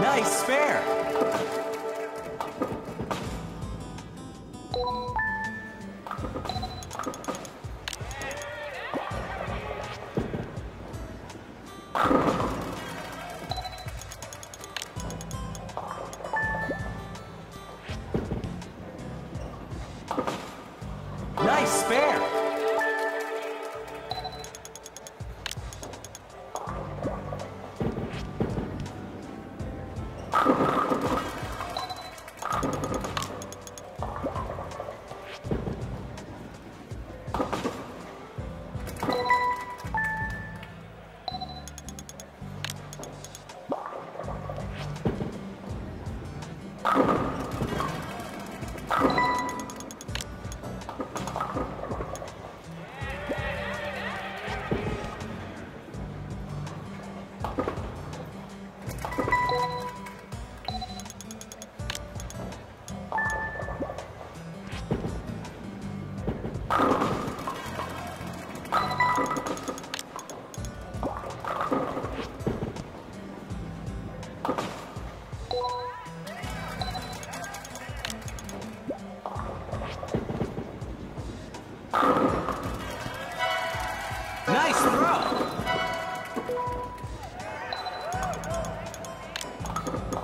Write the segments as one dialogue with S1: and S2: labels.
S1: Nice spare. Nice spare. Bye.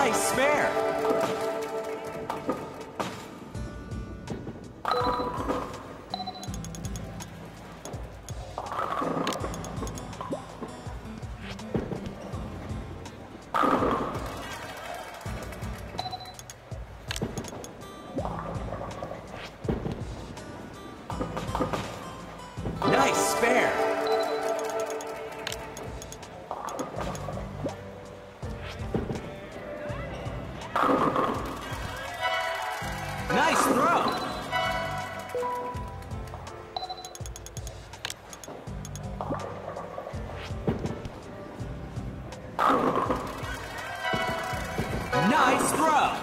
S1: Nice spare. Nice spare. Nice throw.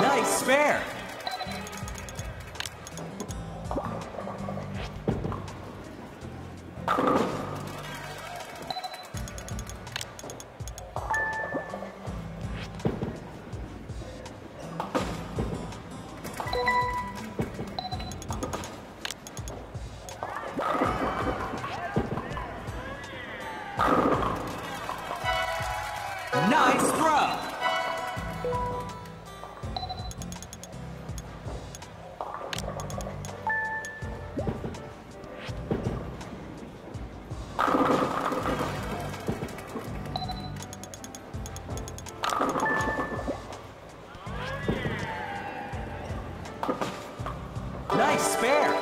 S1: Nice spare. Nice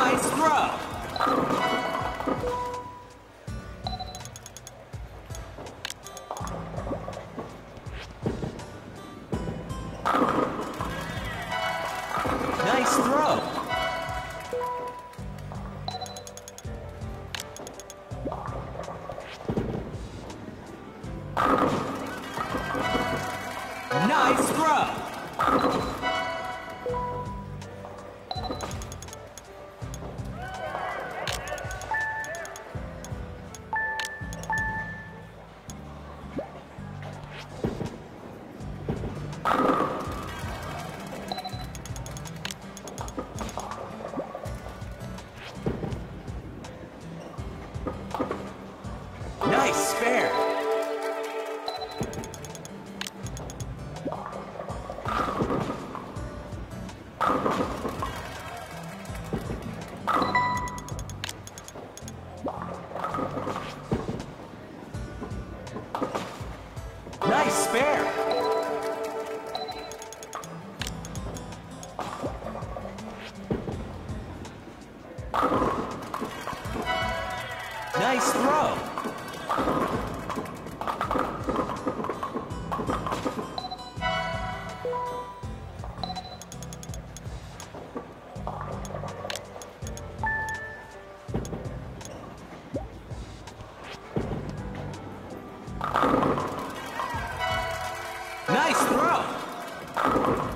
S1: Nice throw. Nice throw. Nice throw. Nice spare. Nice spare. Nice throw. Nice throw.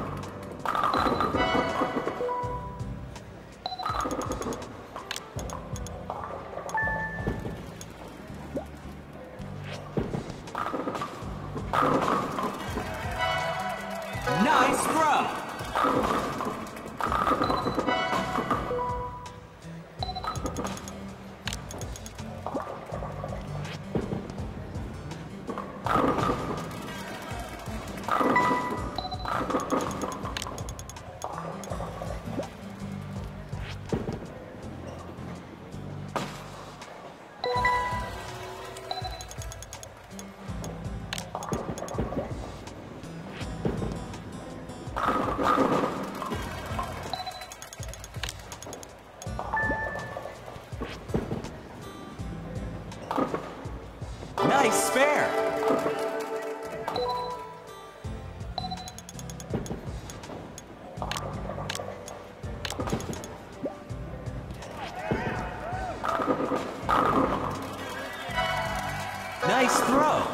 S1: Nice spare. Nice throw.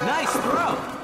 S1: Nice throw.